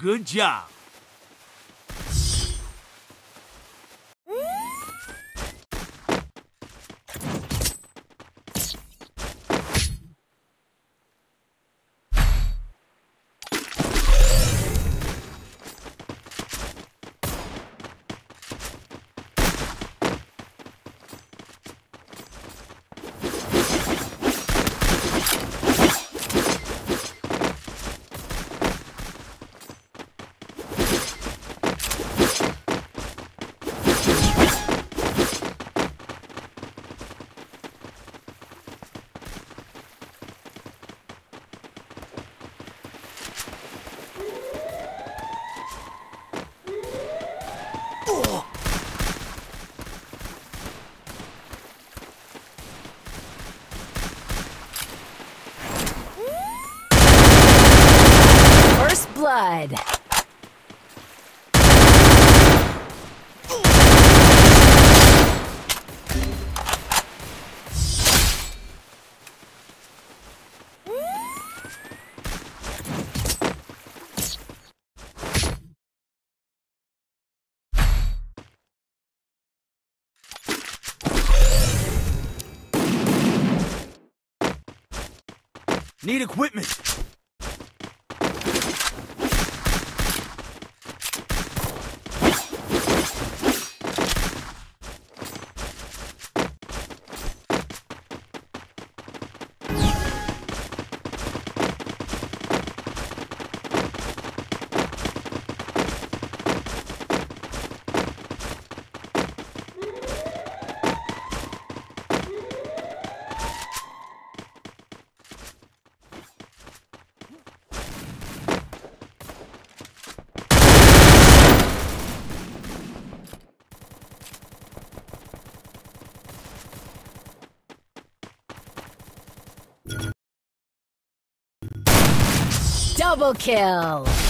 Good job. First blood. Need equipment. Double kill.